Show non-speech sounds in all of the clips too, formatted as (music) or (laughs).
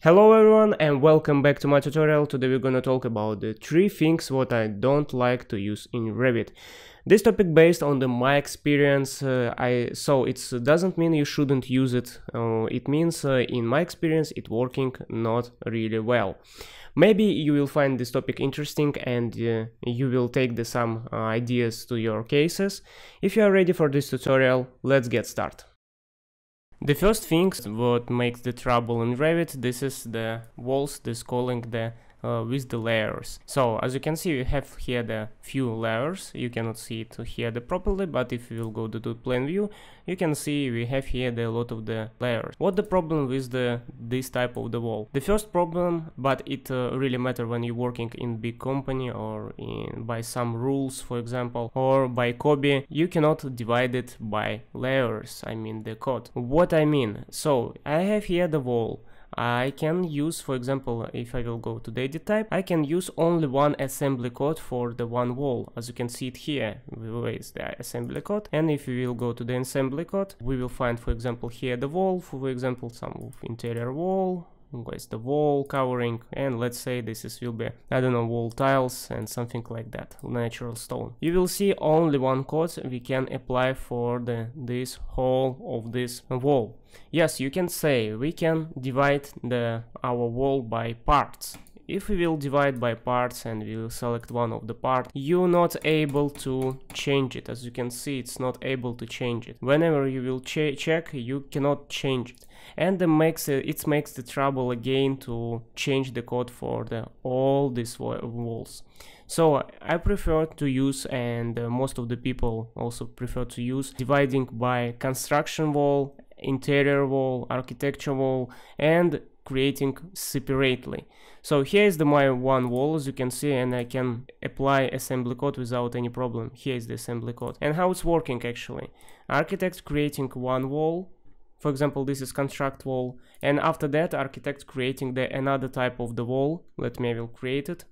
Hello everyone and welcome back to my tutorial. Today we're gonna talk about the three things what I don't like to use in Revit. This topic based on the my experience, uh, I so it doesn't mean you shouldn't use it. Uh, it means uh, in my experience it working not really well. Maybe you will find this topic interesting and uh, you will take the some uh, ideas to your cases. If you are ready for this tutorial, let's get started. The first thing what makes the trouble in Revit, this is the walls, this calling the uh, with the layers. So as you can see we have here the few layers, you cannot see it here the properly, but if you will go to the plan view, you can see we have here the lot of the layers. What the problem with the this type of the wall? The first problem, but it uh, really matter when you're working in big company or in by some rules, for example, or by COBie, you cannot divide it by layers, I mean the code. What I mean, so I have here the wall, I can use, for example, if I will go to the edit type, I can use only one assembly code for the one wall. As you can see it here, is the assembly code. And if we will go to the assembly code, we will find, for example, here the wall, for example, some interior wall, is the wall covering? And let's say this is will be I don't know wall tiles and something like that natural stone. You will see only one code we can apply for the this whole of this wall. Yes you can say we can divide the our wall by parts if we will divide by parts and we will select one of the part, you're not able to change it. As you can see, it's not able to change it. Whenever you will ch check, you cannot change it. And it makes it, it makes the trouble again to change the code for the all these walls. So I prefer to use and uh, most of the people also prefer to use dividing by construction wall, interior wall, architecture wall and creating separately. So here is the my one wall as you can see and I can apply assembly code without any problem. Here is the assembly code. And how it's working actually. Architect creating one wall for example this is construct wall and after that architect creating the another type of the wall let me will create it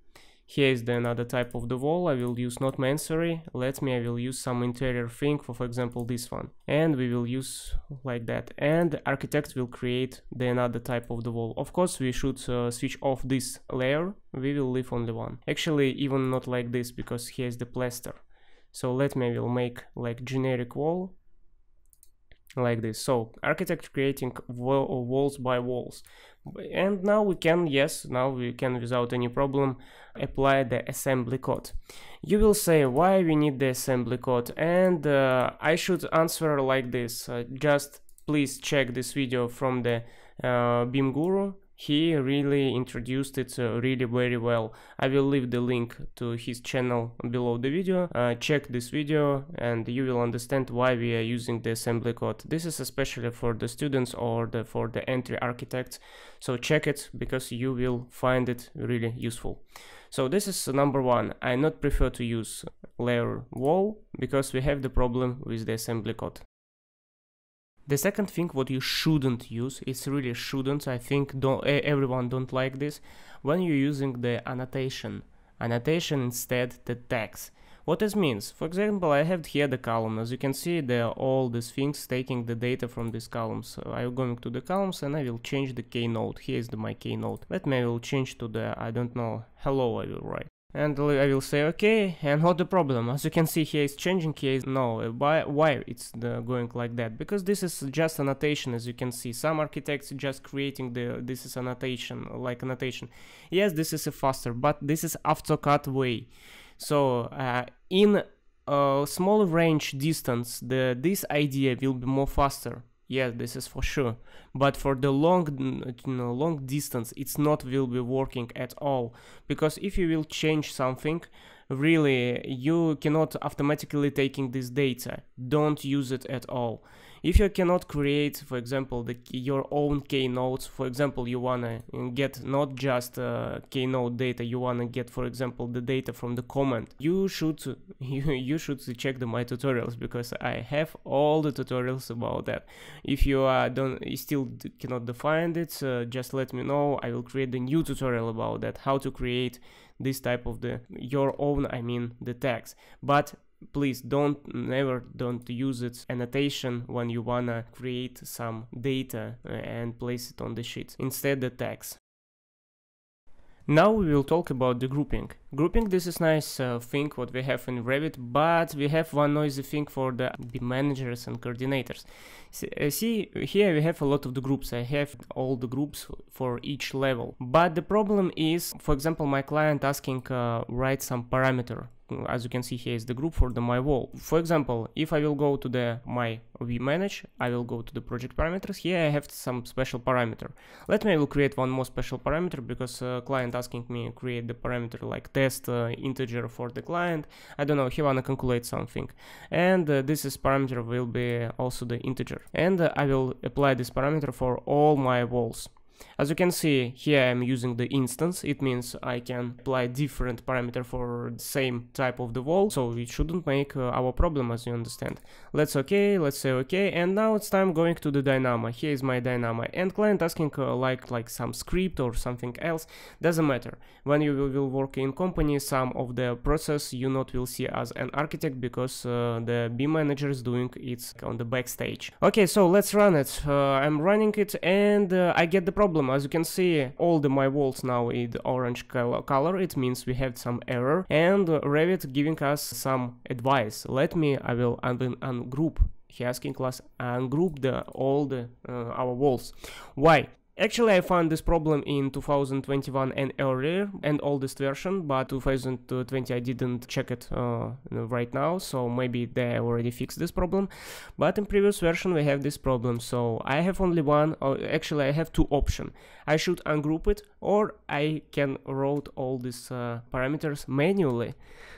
here is the another type of the wall, I will use not Mansory, let me I will use some interior thing for example this one. And we will use like that. And architect will create the another type of the wall. Of course we should uh, switch off this layer, we will leave only one. Actually even not like this because here's the plaster. So let me I will make like generic wall like this. So architect creating walls by walls. And now we can yes now we can without any problem apply the assembly code. You will say why we need the assembly code? And uh, i should answer like this. Uh, just please check this video from the uh, BIM Guru he really introduced it uh, really very well. I will leave the link to his channel below the video. Uh, check this video and you will understand why we are using the assembly code. This is especially for the students or the, for the entry architects. So check it because you will find it really useful. So this is number one. I not prefer to use layer wall because we have the problem with the assembly code. The second thing what you shouldn't use, it's really shouldn't, I think don't, everyone don't like this, when you're using the annotation. Annotation instead the tags. What this means? For example, I have here the column. As you can see, there are all these things taking the data from these columns. So I'm going to the columns and I will change the keynote. Here is the, my keynote. Let me I will change to the, I don't know, hello I will write and I will say okay and what the problem. As you can see here is changing here no why why it's going like that? Because this is just annotation as you can see. Some architects just creating the this is annotation like annotation. Yes this is a faster but this is AutoCAD way. So uh, in a small range distance the this idea will be more faster yeah this is for sure. But for the long you know, long distance it's not will be working at all. Because if you will change something really you cannot automatically taking this data. Don't use it at all if you cannot create for example the your own keynotes for example you wanna get not just uh, keynote data you wanna get for example the data from the comment you should (laughs) you, you should check the my tutorials because i have all the tutorials about that. If you uh, don't you still cannot define it uh, just let me know. I will create a new tutorial about that how to create this type of the your own i mean the tags. But please don't never don't use its annotation when you wanna create some data uh, and place it on the sheet instead the tags now we will talk about the grouping. Grouping, this is nice uh, thing what we have in Revit, but we have one noisy thing for the managers and coordinators. Uh, see, here we have a lot of the groups. I have all the groups for each level. But the problem is, for example, my client asking uh, write some parameter as you can see here is the group for the my wall. For example, if I will go to the my vmanage, I will go to the project parameters. Here I have some special parameter. Let me will create one more special parameter because uh, client asking me create the parameter like test uh, integer for the client. I don't know, he wanna calculate something. And uh, this is parameter will be also the integer. And uh, I will apply this parameter for all my walls. As you can see, here I'm using the instance, it means I can apply different parameter for the same type of the wall, so it shouldn't make uh, our problem as you understand. Let's okay, let's say okay, and now it's time going to the Dynamo. Here is my Dynamo, and client asking uh, like like some script or something else, doesn't matter. When you will, work in company, some of the process you not will see as an architect because uh, the BIM manager is doing it on the backstage. Okay, so let's run it. Uh, I'm running it and uh, I get the problem problem. As you can see, all the my walls now in orange color. It means we have some error and Revit giving us some advice. Let me, I will un ungroup he asking class ungroup the all the uh, our walls. Why? Actually, I found this problem in 2021 and earlier, and oldest version, but 2020 I didn't check it uh, right now, so maybe they already fixed this problem. But in previous version we have this problem, so I have only one, or actually I have two options. I should ungroup it, or I can write all these uh, parameters manually.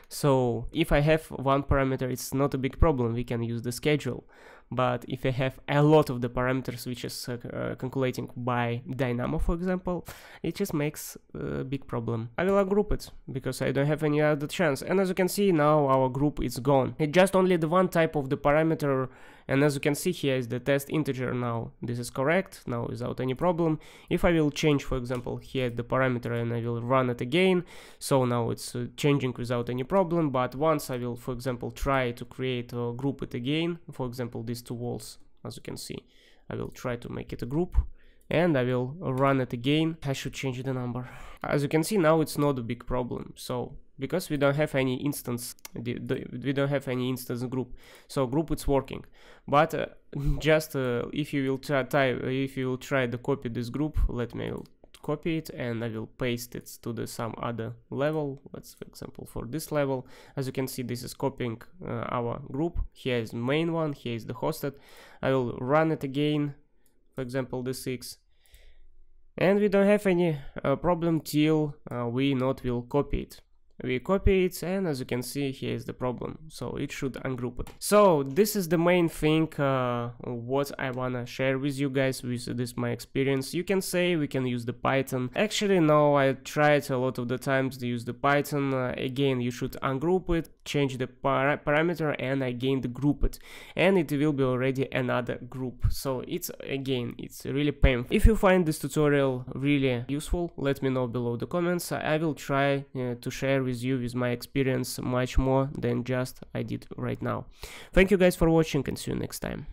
So if I have one parameter, it's not a big problem, we can use the schedule. But if I have a lot of the parameters which is uh, uh, calculating by Dynamo, for example, it just makes a big problem. I will ungroup it, because I don't have any other chance. And as you can see, now our group is gone. It's just only the one type of the parameter and as you can see here is the test integer now this is correct now without any problem if I will change for example here the parameter and I will run it again so now it's uh, changing without any problem but once I will for example try to create or group it again for example these two walls as you can see I will try to make it a group and I will run it again. I should change the number. As you can see now it's not a big problem. So because we don't have any instance we don't have any instance group so group it's working but uh, (laughs) just uh, if you will try if you will try to copy this group let me copy it and I will paste it to the some other level. Let's for example for this level. As you can see this is copying uh, our group. Here is main one. Here is the hosted. I will run it again for example the 6 and we don't have any uh, problem till uh, we not will copy it we copy it and as you can see here is the problem. So it should ungroup it. So this is the main thing uh, what i wanna share with you guys with this my experience. You can say we can use the python. Actually no i tried a lot of the times to use the python. Uh, again you should ungroup it change the para parameter and again the group it. And it will be already another group. So it's again it's really painful. If you find this tutorial really useful let me know below the comments. I will try uh, to share with you with my experience much more than just I did right now. Thank you guys for watching and see you next time.